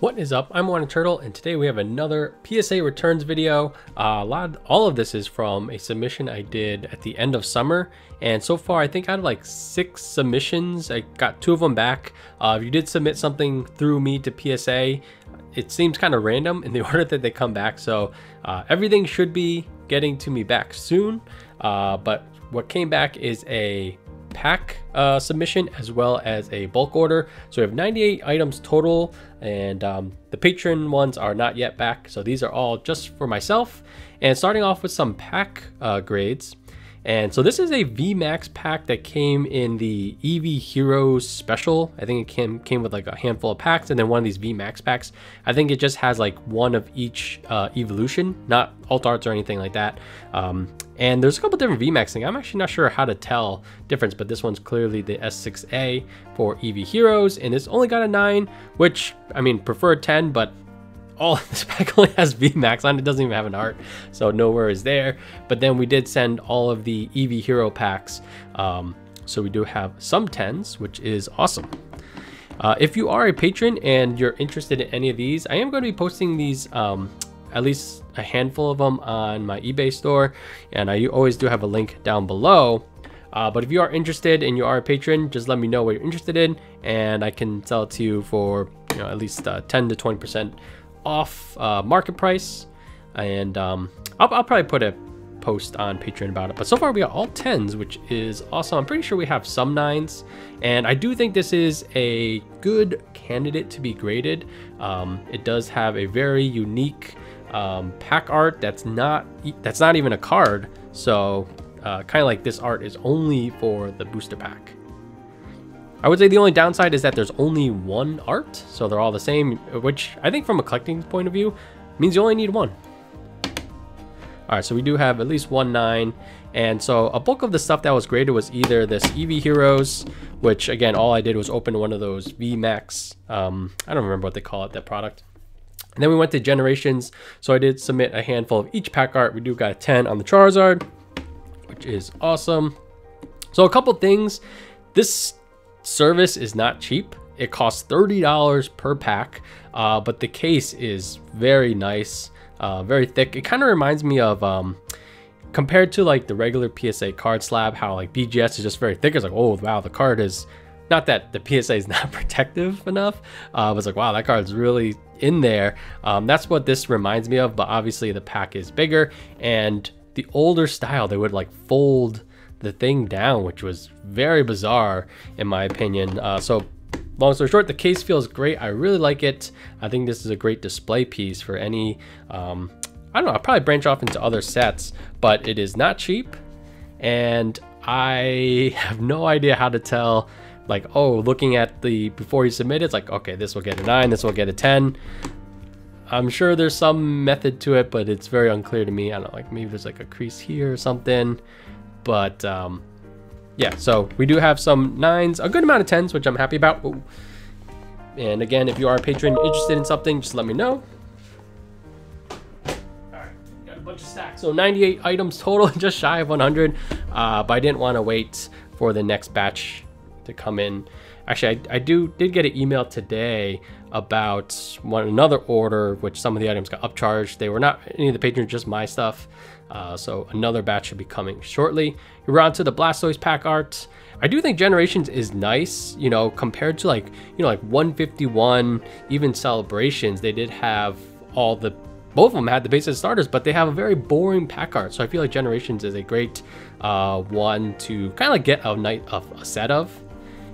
What is up? iWAHnnaTurtle, and today we have another PSA returns video. Uh, a lot, all of this is from a submission I did at the end of summer, and so far I think out of like six submissions, I got two of them back. Uh, if you did submit something through me to PSA, it seems kind of random in the order that they come back, so uh, everything should be getting to me back soon. Uh, but what came back is a pack uh, submission as well as a bulk order. So we have 98 items total and um, the patron ones are not yet back. So these are all just for myself and starting off with some pack uh, grades. And so this is a VMAX pack that came in the Eevee Heroes special. I think it came, came with like a handful of packs and then one of these VMAX packs. I think it just has like one of each uh, evolution, not alt arts or anything like that. Um, and there's a couple different VMAX things. I'm actually not sure how to tell difference, but this one's clearly the S6A for Eevee Heroes, and it's only got a 9, which, I mean, prefer 10, but all this pack only has VMAX on it, doesn't even have an art, so no worries there. But then we did send all of the Eevee Hero packs, um, so we do have some 10s, which is awesome. Uh, if you are a patron and you're interested in any of these, I am going to be posting these, um, at least a handful of them on my eBay store, and I always do have a link down below. Uh, but if you are interested and you are a patron, just let me know what you're interested in, and I can sell it to you for you know at least uh, 10 to 20 percent off uh, market price. And um, I'll, I'll, probably put a post on Patreon about it. But so far we got all 10s, which is awesome. I'm pretty sure we have some 9s. And I do think this is a good candidate to be graded. Um, it does have a very unique um, pack art that's not that's not even a card. So uh, kind of like this art is only for the booster pack. I would say the only downside is that there's only one art, so they're all the same, which I think from a collecting point of view means you only need one. All right, so we do have at least one nine. And so a bulk of the stuff that was graded was either this Eevee Heroes, which again, all I did was open one of those VMAX, um, I don't remember what they call it, that product. And then we went to Generations. So I did submit a handful of each pack art. We do got a 10 on the Charizard, which is awesome. So a couple things. This service is not cheap. It costs $30 per pack, uh, but the case is very nice, uh, very thick. It kind of reminds me of, um, compared to like the regular PSA card slab, how like BGS is just very thick. It's like, oh, wow, the card is, not that the PSA is not protective enough, uh, but it's like, wow, that card's really in there. Um, that's what this reminds me of, but obviously the pack is bigger and the older style, they would like fold the thing down, which was very bizarre in my opinion. Uh, so long story short, the case feels great. I really like it. I think this is a great display piece for any, um, I don't know, I'll probably branch off into other sets, but it is not cheap. And I have no idea how to tell like, oh, looking at the before you submit, it's like, okay, this will get a nine, this will get a 10. I'm sure there's some method to it, but it's very unclear to me. I don't know, like maybe there's like a crease here or something. But um, yeah, so we do have some nines, a good amount of tens, which I'm happy about. Ooh. And again, if you are a patron interested in something, just let me know. Got a bunch of stacks. So 98 items total, just shy of 100. Uh, but I didn't want to wait for the next batch to come in. Actually, I, I do did get an email today about one another order, which some of the items got upcharged. They were not any of the patrons, just my stuff. Uh, so another batch should be coming shortly. We're on to the Blastoise pack art. I do think Generations is nice, you know, compared to like, you know, like 151, even Celebrations, they did have all the, both of them had the basic starters, but they have a very boring pack art. So I feel like Generations is a great uh, one to kind of like get a night of a set of.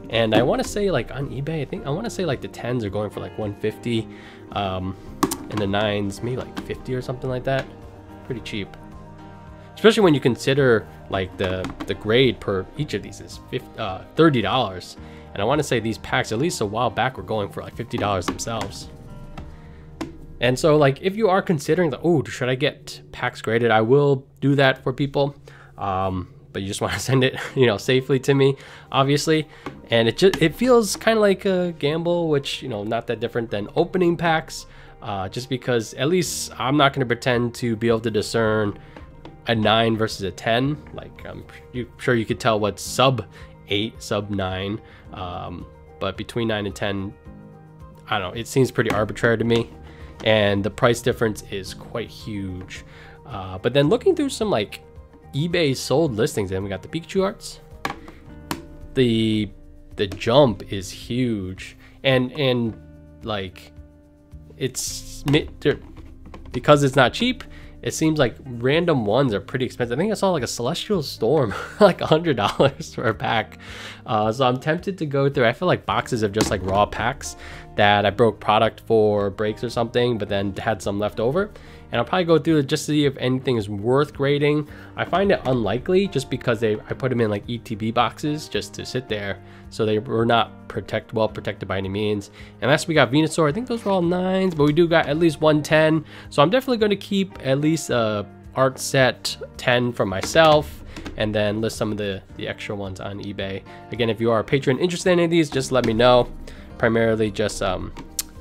And I want to say like on eBay, I think I want to say like the 10s are going for like 150 um, and the 9s maybe like 50 or something like that. Pretty cheap especially when you consider like the the grade per each of these is 50, uh, $30 and I want to say these packs at least a while back were going for like $50 themselves. And so like if you are considering the oh should I get packs graded? I will do that for people um, but you just want to send it you know safely to me obviously. And it just it feels kind of like a gamble which you know not that different than opening packs uh, just because at least I'm not going to pretend to be able to discern a 9 versus a 10 like i'm sure you could tell what's sub 8 sub 9 um, but between 9 and 10 I don't know, it seems pretty arbitrary to me. And the price difference is quite huge. Uh, but then looking through some like eBay sold listings, and we got the Pikachu arts. The the jump is huge, and and like it's because it's not cheap. It seems like random ones are pretty expensive. I think I saw like a Celestial Storm, like a hundred dollars for a pack. Uh, so I'm tempted to go through. I feel like boxes of just like raw packs that I broke product for breaks or something, but then had some left over and I'll probably go through it just to see if anything is worth grading. I find it unlikely just because they I put them in like ETB boxes just to sit there, so they were not protect well protected by any means. And last we got Venusaur, I think those were all nines, but we do got at least 110. So I'm definitely going to keep at least a art set 10 for myself and then list some of the, the extra ones on eBay. Again, if you are a patron interested in any of these, just let me know. Primarily just um,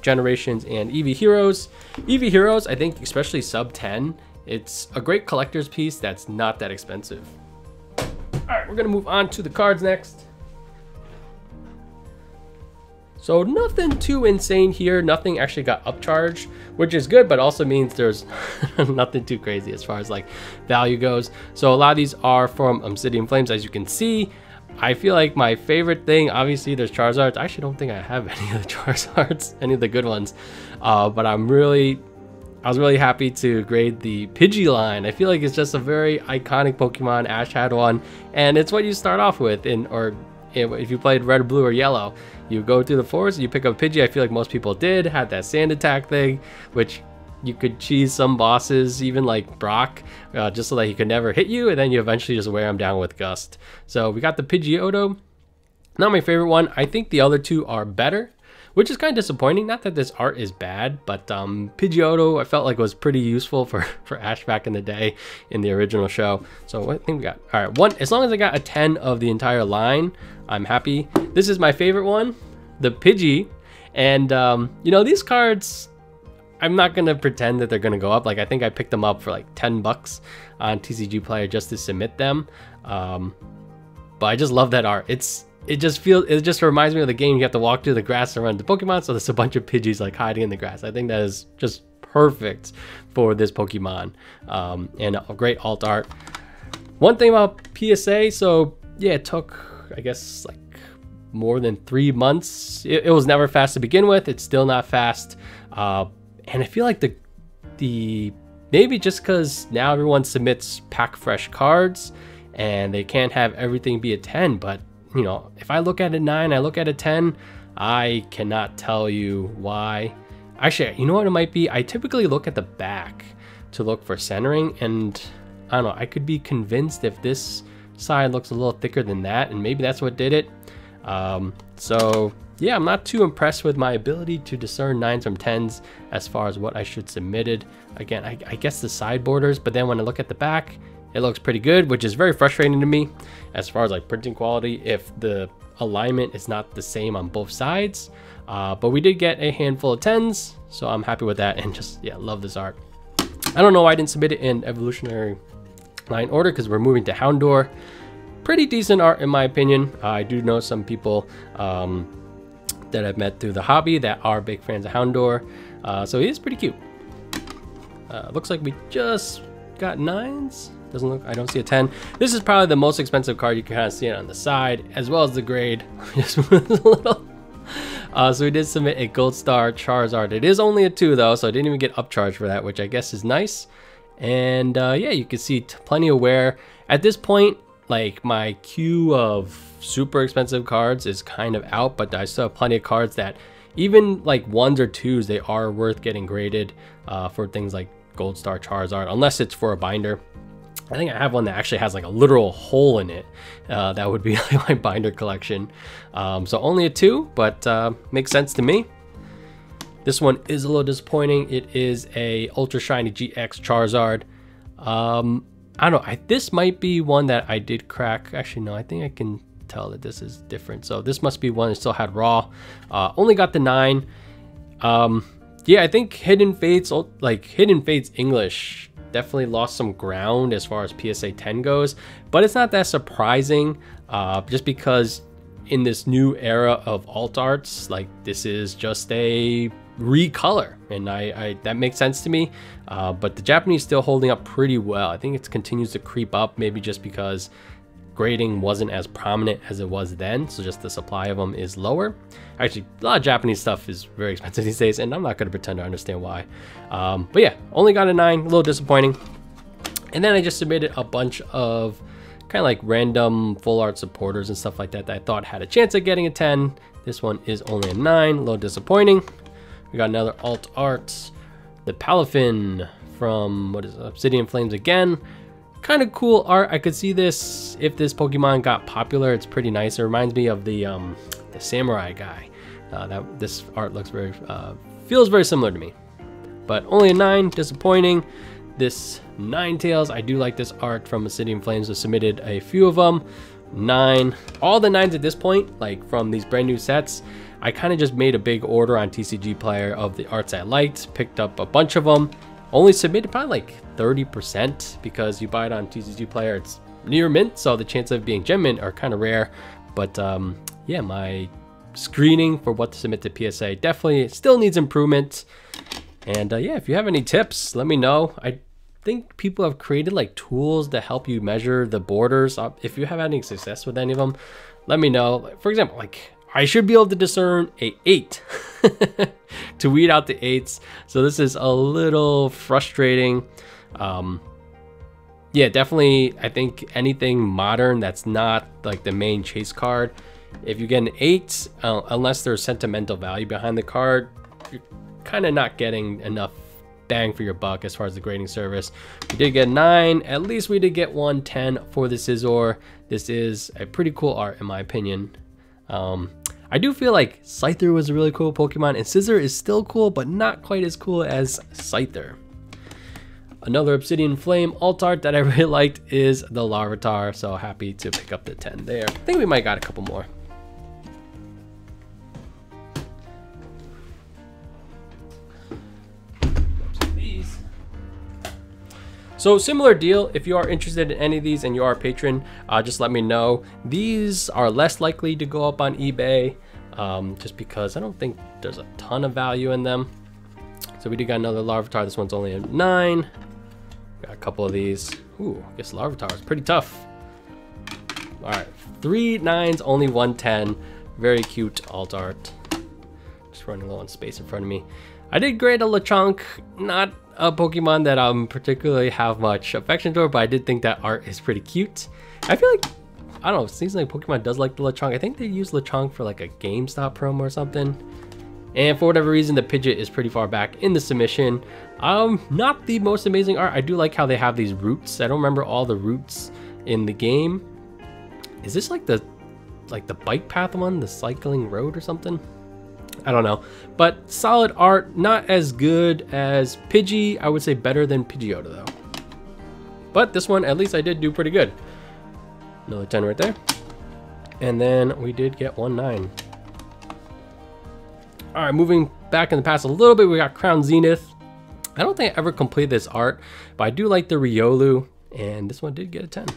Generations, and Eevee Heroes. Eevee Heroes, I think, especially sub 10, it's a great collector's piece that's not that expensive. All right, we're gonna move on to the cards next. So nothing too insane here. Nothing actually got upcharged, which is good, but also means there's nothing too crazy as far as like value goes. So a lot of these are from Obsidian Flames, as you can see. I feel like my favorite thing, obviously there's Charizards. I actually don't think I have any of the Charizards, any of the good ones. Uh, but I'm really, I was really happy to grade the Pidgey line. I feel like it's just a very iconic Pokemon. Ash had one, and it's what you start off with in, or if you played red, blue, or yellow, you go through the forest, you pick up Pidgey. I feel like most people did, had that sand attack thing, which you could cheese some bosses, even like Brock, uh, just so that he could never hit you, and then you eventually just wear him down with Gust. So we got the Pidgeotto. Not my favorite one. I think the other two are better, which is kind of disappointing. Not that this art is bad, but um, Pidgeotto I felt like was pretty useful for, for Ash back in the day in the original show. So what think we got? All right, one. As long as I got a 10 of the entire line, I'm happy. This is my favorite one, the Pidgey. And, um, you know, these cards, I'm not gonna pretend that they're gonna go up. Like I think I picked them up for like 10 bucks on TCG Player just to submit them. Um, but I just love that art. It's it just feels it just reminds me of the game you have to walk through the grass and run to Pokemon. So there's a bunch of Pidgeys like hiding in the grass. I think that is just perfect for this Pokemon um, and a great alt art. One thing about PSA, so yeah, it took I guess like more than three months. It, it was never fast to begin with. It's still not fast. Uh, and I feel like the the maybe just because now everyone submits pack fresh cards and they can't have everything be a 10 but you know if i look at a 9 i look at a 10 i cannot tell you why. Actually you know what it might be? I typically look at the back to look for centering and i don't know i could be convinced if this side looks a little thicker than that and maybe that's what did it. Um, so yeah, I'm not too impressed with my ability to discern 9s from 10s as far as what I should submitted. Again, I, I, guess the side borders, but then when I look at the back, it looks pretty good, which is very frustrating to me as far as like printing quality if the alignment is not the same on both sides. Uh, but we did get a handful of 10s, so I'm happy with that and just, yeah, love this art. I don't know why I didn't submit it in evolutionary line order because we're moving to Houndour. Pretty decent art in my opinion. Uh, I do know some people um, that I've met through the hobby that are big fans of Houndour. Uh, so he is pretty cute. Uh, looks like we just got nines. Doesn't look, I don't see a 10. This is probably the most expensive card. You can kind of see it on the side, as well as the grade. Just a little. Uh, so we did submit a gold star Charizard. It is only a two though, so I didn't even get upcharged for that, which I guess is nice. And uh, yeah, you can see plenty of wear. At this point, like my queue of super expensive cards is kind of out, but I still have plenty of cards that even like ones or twos, they are worth getting graded uh, for things like Gold Star Charizard, unless it's for a binder. I think I have one that actually has like a literal hole in it. Uh, that would be like my binder collection. Um, so only a two, but uh, makes sense to me. This one is a little disappointing. It is a Ultra Shiny GX Charizard. Um, I don't know. I, this might be one that I did crack. Actually, no, I think I can tell that this is different. So this must be one that still had raw. Uh, only got the nine. Um, yeah, I think Hidden Fates, like Hidden Fates English, definitely lost some ground as far as PSA 10 goes. But it's not that surprising, uh, just because in this new era of alt arts, like this is just a recolor, and I, I that makes sense to me. Uh, but the Japanese still holding up pretty well. I think it continues to creep up, maybe just because grading wasn't as prominent as it was then, so just the supply of them is lower. Actually, a lot of Japanese stuff is very expensive these days, and I'm not going to pretend to understand why. Um, but yeah, only got a 9, a little disappointing. And then I just submitted a bunch of kind of like random full art supporters and stuff like that that I thought had a chance of getting a 10. This one is only a 9, a little disappointing. We got another alt art, the Palafin from, what is it, Obsidian Flames again. Kind of cool art. I could see this if this Pokemon got popular. It's pretty nice. It reminds me of the um, the samurai guy. Uh, that this art looks very uh, feels very similar to me. But only a nine, disappointing. This Ninetales. I do like this art from Obsidian Flames. I submitted a few of them. Nine, all the nines at this point, like from these brand new sets. I kind of just made a big order on TCG Player of the arts I liked, picked up a bunch of them, only submitted probably like 30% because you buy it on TCG Player, it's near mint, so the chance of being gem mint are kind of rare. But um, yeah, my screening for what to submit to PSA definitely still needs improvement. And uh, yeah, if you have any tips, let me know. I think people have created like tools to help you measure the borders. Uh, if you have any success with any of them, let me know. For example, like I should be able to discern a 8 to weed out the 8s. So this is a little frustrating. Um, yeah, definitely, I think anything modern that's not like the main chase card, if you get an 8, uh, unless there's sentimental value behind the card, you're kind of not getting enough bang for your buck as far as the grading service. We did get 9, at least we did get 110 for the Scizor. This is a pretty cool art in my opinion. Um, I do feel like Scyther was a really cool Pokemon, and Scizor is still cool, but not quite as cool as Scyther. Another Obsidian Flame alt art that I really liked is the Larvitar, so happy to pick up the 10 there. I think we might got a couple more. So similar deal, if you are interested in any of these and you are a patron, uh, just let me know. These are less likely to go up on eBay um, just because I don't think there's a ton of value in them. So we did got another Larvitar. This one's only a 9. Got a couple of these. Ooh, I guess Larvitar is pretty tough. All right, three nines, only 110. Very cute alt art. Just running low on space in front of me. I did grade a Lechonk, not a Pokemon that I'm particularly have much affection for, but I did think that art is pretty cute. I feel like, I don't know, seems like Pokemon does like the Lechonk. I think they use Lechonk for like a GameStop promo or something. And for whatever reason, the Pidgeot is pretty far back in the submission. Um, not the most amazing art. I do like how they have these routes. I don't remember all the routes in the game. Is this like the like the bike path one, the cycling road or something? I don't know. But solid art, not as good as Pidgey. I would say better than Pidgeotto though. But this one, at least I did do pretty good. Another 10 right there. And then we did get one 9. All right, moving back in the past a little bit, we got Crown Zenith. I don't think I ever completed this art, but I do like the Riolu, and this one did get a 10.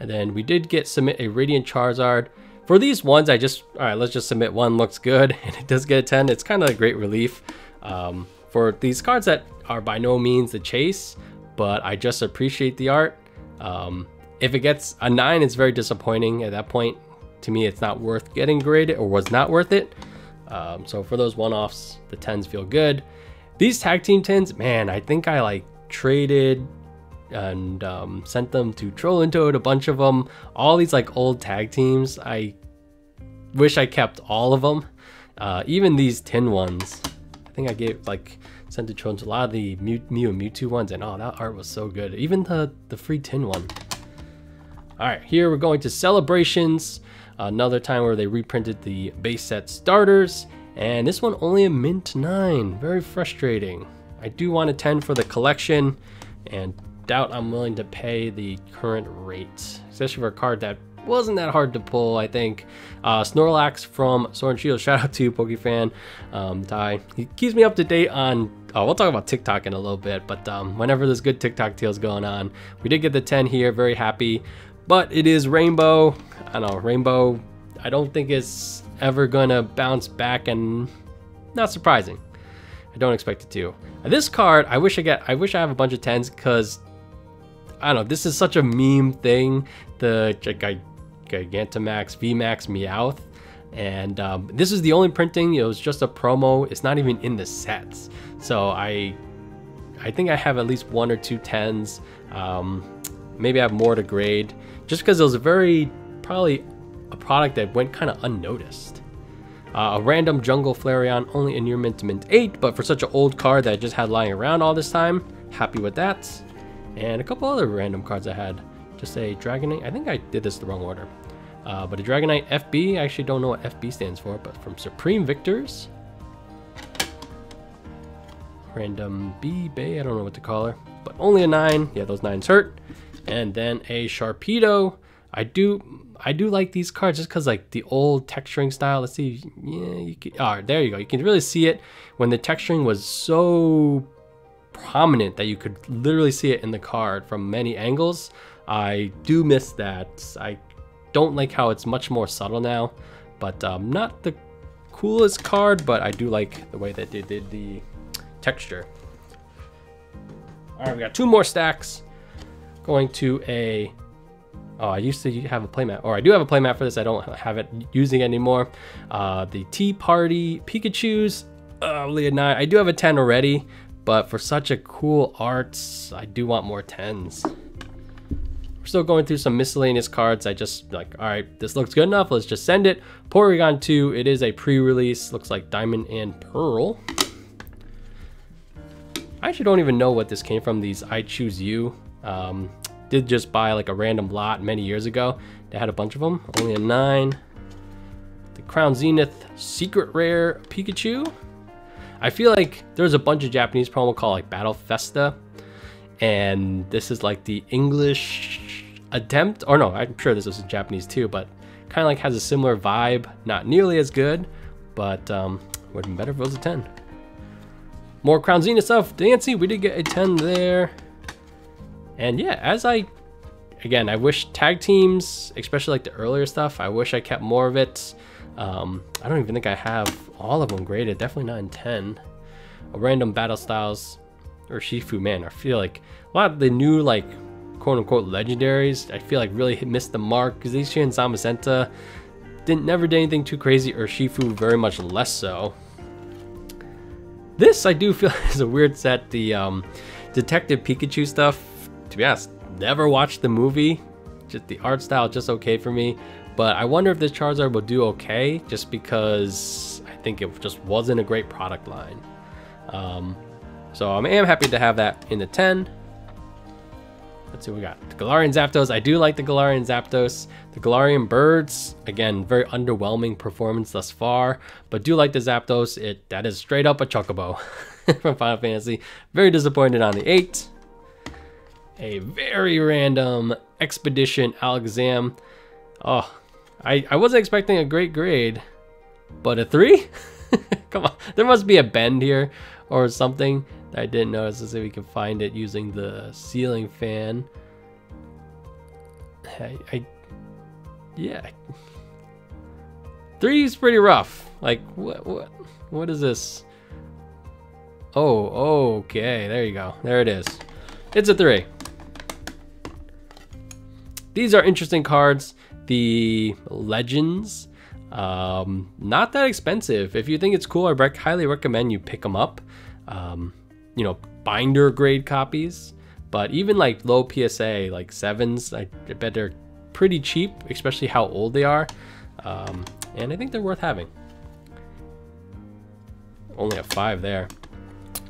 And then we did get submit a Radiant Charizard. For these ones, I just, all right, let's just submit one, looks good, and it does get a 10. It's kind of a great relief um, for these cards that are by no means the chase, but I just appreciate the art. Um, if it gets a 9, it's very disappointing. At that point, to me, it's not worth getting graded or was not worth it. Um, so for those one-offs, the 10s feel good. These tag team 10s, man, I think I like traded and um, sent them to Troll and Toad, a bunch of them. All these like old tag teams. I wish I kept all of them. Uh, even these tin ones. I think I gave like sent to Troll a lot of the Mew, Mew and Mewtwo ones, and oh, that art was so good. Even the the free tin one. All right, here we're going to celebrations. Another time where they reprinted the base set starters, and this one only a mint nine. Very frustrating. I do want a 10 for the collection, and doubt I'm willing to pay the current rate, especially for a card that wasn't that hard to pull, I think. Uh, Snorlax from Sword and Shield, shout out to Pokefan um, Ty. He keeps me up to date on, oh, we'll talk about TikTok in a little bit, but um, whenever there's good TikTok deals going on, we did get the 10 here, very happy. but it is Rainbow. I don't know, Rainbow, I don't think it's ever gonna bounce back and not surprising. I don't expect it to. This card, I wish I get, I wish I have a bunch of 10s because, I don't know, this is such a meme thing. The Gigantamax, VMAX, Meowth. And um, this is the only printing, it was just a promo. It's not even in the sets. So I I think I have at least one or two tens. Um, maybe I have more to grade. Just because it was a very, probably a product that went kind of unnoticed. Uh, a random Jungle Flareon, only in your mint mint 8, but for such an old card that I just had lying around all this time, happy with that. And a couple other random cards I had. Just a Dragonite, I think I did this the wrong order. Uh, but a Dragonite FB, I actually don't know what FB stands for, but from Supreme Victors. Random B, Bay, I don't know what to call her, but only a 9. Yeah, those 9s hurt. And then a Sharpedo. I do I do like these cards just because like the old texturing style. Let's see. Yeah, you can, oh, there you go. You can really see it when the texturing was so prominent that you could literally see it in the card from many angles. I do miss that. I don't like how it's much more subtle now, but um, not the coolest card, but I do like the way that they did the texture. All right, we got two more stacks. Going to a Oh, I used to have a playmat, or I do have a playmat for this. I don't have it using anymore. Uh, the Tea Party Pikachu's, uh, Leonine. I do have a 10 already, but for such a cool arts, I do want more 10s. We're still going through some miscellaneous cards. I just like, all right, this looks good enough. Let's just send it. Porygon 2, it is a pre-release. Looks like Diamond and Pearl. I actually don't even know what this came from, these I Choose You. Um, did just buy like a random lot many years ago. They had a bunch of them, only a nine. The Crown Zenith Secret Rare Pikachu. I feel like there's a bunch of Japanese promo called like Battle Festa. And this is like the English attempt, or no, I'm sure this was in Japanese too, but kind of like has a similar vibe. Not nearly as good, but um, would have been better if it was a 10. More Crown Zenith stuff. Dancy, we did get a 10 there. And yeah, as I, again, I wish tag teams, especially like the earlier stuff, I wish I kept more of it. Um, I don't even think I have all of them graded, definitely not in 10. A random battle styles Urshifu, man, I feel like a lot of the new like quote unquote legendaries, I feel like really missed the mark because these and Zamazenta didn't never did anything too crazy Urshifu very much less so. This I do feel is a weird set. The um, Detective Pikachu stuff to be honest, never watched the movie. Just the art style just okay for me. But I wonder if this Charizard will do okay just because I think it just wasn't a great product line. Um, so I am happy to have that in the 10. Let's see what we got. The Galarian Zapdos. I do like the Galarian Zapdos. The Galarian Birds, again, very underwhelming performance thus far, but do like the Zapdos. It That is straight up a Chocobo from Final Fantasy. Very disappointed on the 8 a very random Expedition Alakazam. Oh, I, I wasn't expecting a great grade, but a 3? Come on, there must be a bend here or something that I didn't notice. Let's see if we can find it using the ceiling fan. I, I yeah. Three is pretty rough. Like, what, what, what is this? Oh, okay, there you go. There it is. It's a three. These are interesting cards. The Legends, um, not that expensive. If you think it's cool, I rec highly recommend you pick them up. Um, you know, binder grade copies. But even like low PSA, like sevens, I bet they're pretty cheap, especially how old they are. Um, and I think they're worth having. Only a five there.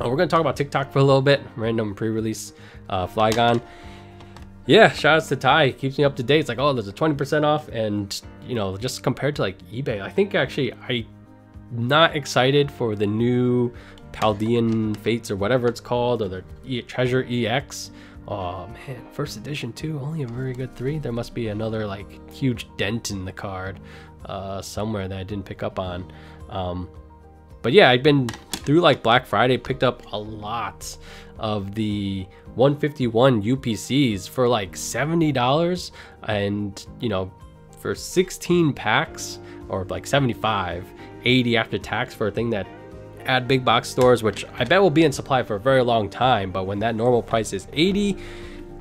Oh, we're gonna talk about TikTok for a little bit. Random pre-release uh, Flygon yeah, shout outs to Ty. Keeps me up to date. It's like, oh, there's a 20% off. And, you know, just compared to like eBay, I think actually I not excited for the new Paldean Fates or whatever it's called, or the Treasure EX. Oh man, first edition too, only a very good three. There must be another like huge dent in the card uh, somewhere that I didn't pick up on. Um, but yeah, I've been through like Black Friday, picked up a lot of the 151 UPCs for like $70 and you know for 16 packs or like 75 80 after tax for a thing that at big box stores which I bet will be in supply for a very long time but when that normal price is 80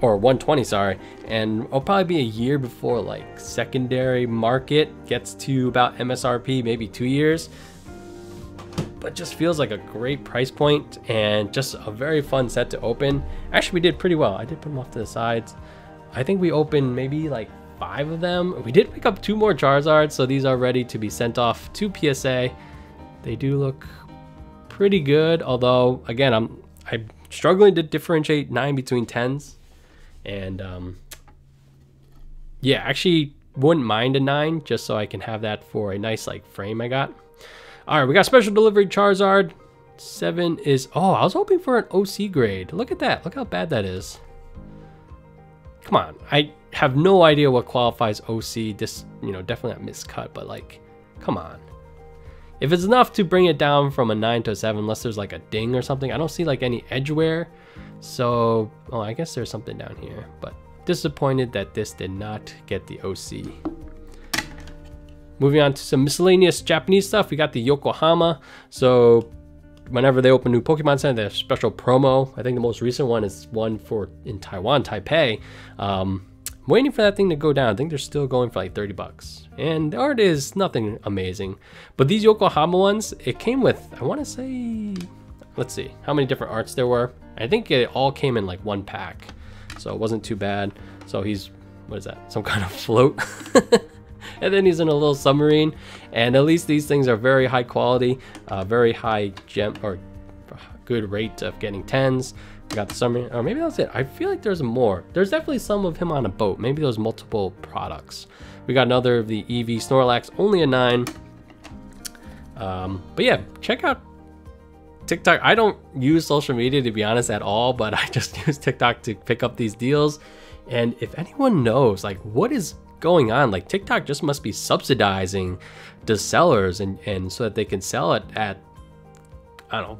or 120 sorry and it'll probably be a year before like secondary market gets to about MSRP maybe two years but just feels like a great price point and just a very fun set to open. Actually we did pretty well. I did put them off to the sides. I think we opened maybe like five of them. We did pick up two more Charizards so these are ready to be sent off to PSA they do look pretty good although again I'm I'm struggling to differentiate nine between tens. And um, yeah, actually wouldn't mind a 9 just so I can have that for a nice like frame I got. All right, we got special delivery Charizard. 7 is... Oh, I was hoping for an OC grade. Look at that. Look how bad that is. Come on. I have no idea what qualifies OC. This, you know, definitely not miscut, but like, come on. If it's enough to bring it down from a 9 to a 7, unless there's like a ding or something, I don't see like any edge wear. So, oh, I guess there's something down here, but disappointed that this did not get the OC. Moving on to some miscellaneous Japanese stuff, we got the Yokohama. So whenever they open new Pokemon Center, they have special promo. I think the most recent one is one for in Taiwan, Taipei. Um, I'm waiting for that thing to go down. I think they're still going for like 30 bucks. And the art is nothing amazing. But these Yokohama ones, it came with, I want to say, let's see how many different arts there were. I think it all came in like one pack, so it wasn't too bad. So he's, what is that, some kind of float? and then he's in a little submarine, and at least these things are very high quality, uh, very high gem, or good rate of getting 10s. We got the submarine, or maybe that's it. I feel like there's more. There's definitely some of him on a boat. Maybe those multiple products. We got another of the EV Snorlax, only a 9. Um, but yeah, check out TikTok, I don't use social media to be honest at all, but I just use TikTok to pick up these deals. And if anyone knows like what is going on, like TikTok just must be subsidizing the sellers and, and so that they can sell it at, I don't know,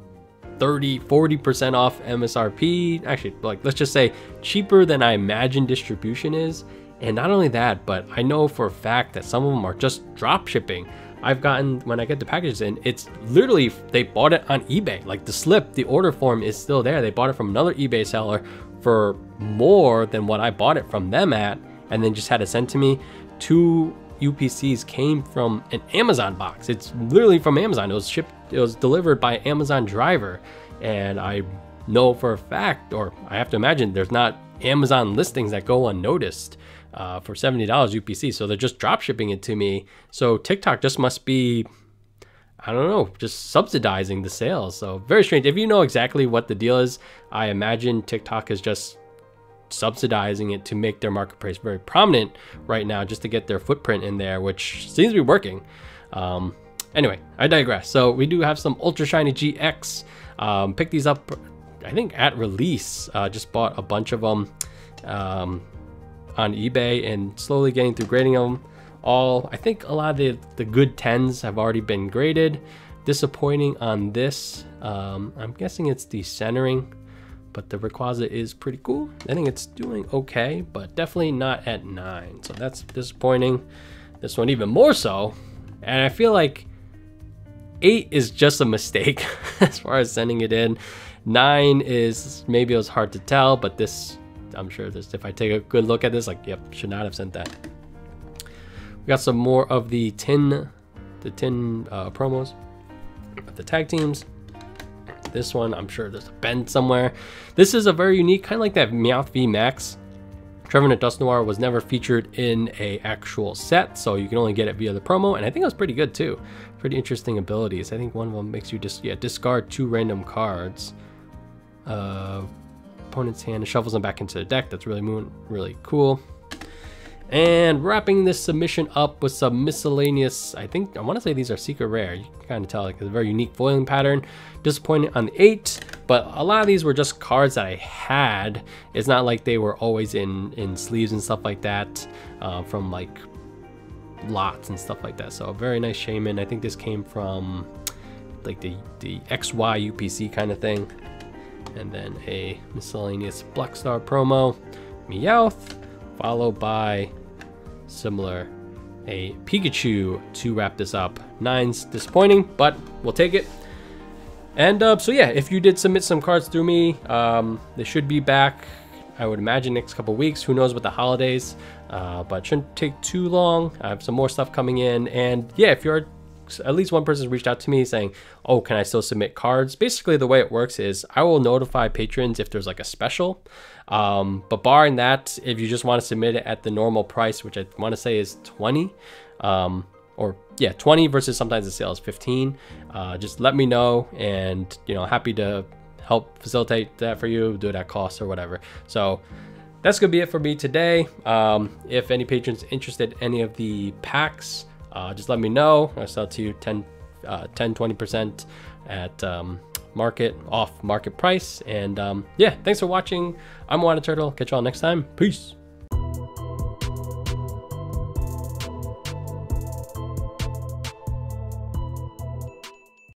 30, 40% off MSRP. Actually, like let's just say cheaper than I imagine distribution is. And not only that, but I know for a fact that some of them are just drop shipping. I've gotten when I get the packages in, it's literally they bought it on eBay. Like the slip, the order form is still there. They bought it from another eBay seller for more than what I bought it from them at, and then just had it sent to me. Two UPCs came from an Amazon box. It's literally from Amazon. It was shipped, it was delivered by Amazon driver. And I know for a fact, or I have to imagine, there's not Amazon listings that go unnoticed uh, for $70 UPC. So they're just drop shipping it to me. So TikTok just must be, I don't know, just subsidizing the sales. So very strange. If you know exactly what the deal is, I imagine TikTok is just subsidizing it to make their marketplace very prominent right now, just to get their footprint in there, which seems to be working. Um, anyway, I digress. So we do have some Ultra Shiny GX. Um, pick these up, I think at release. Uh, just bought a bunch of them. Um, on eBay and slowly getting through grading them all. I think a lot of the, the good 10s have already been graded. Disappointing on this. Um, I'm guessing it's the centering, but the Rayquaza is pretty cool. I think it's doing okay, but definitely not at 9. So that's disappointing. This one even more so. And I feel like 8 is just a mistake as far as sending it in. 9 is maybe it was hard to tell, but this I'm sure this, if I take a good look at this, like, yep, should not have sent that. We got some more of the tin, the tin uh, promos the tag teams. This one, I'm sure there's a bend somewhere. This is a very unique, kind of like that Meowth VMAX. Trevenant Dusknoir was never featured in a actual set, so you can only get it via the promo, and I think it was pretty good too. Pretty interesting abilities. I think one of them makes you just yeah discard two random cards. Uh, opponent's hand and shuffles them back into the deck. That's really really cool. And wrapping this submission up with some miscellaneous, I think, I want to say these are secret rare. You can kind of tell, like, it's a very unique foiling pattern. Disappointing on the 8, but a lot of these were just cards that I had. It's not like they were always in, in sleeves and stuff like that uh, from, like, lots and stuff like that. So very nice Shaman. I think this came from like the, the XY UPC kind of thing. And then a miscellaneous Blackstar promo, Meowth, followed by similar a Pikachu to wrap this up. Nine's disappointing, but we'll take it. And uh, so yeah, if you did submit some cards through me, um, they should be back. I would imagine next couple weeks. Who knows with the holidays, uh, but shouldn't take too long. I have some more stuff coming in, and yeah, if you're at least one person reached out to me saying, "Oh, can I still submit cards?" Basically, the way it works is I will notify patrons if there's like a special. Um, but barring that, if you just want to submit it at the normal price, which I want to say is 20, um, or yeah, 20 versus sometimes the sale is 15, uh, just let me know, and you know, happy to help facilitate that for you, do it at cost or whatever. So that's gonna be it for me today. Um, if any patrons interested in any of the packs, uh, just let me know. I'll sell to you 10, uh, 10 20% at um, market off market price. And um, yeah, thanks for watching. iWAHnnaTurtle. Catch y'all next time. Peace.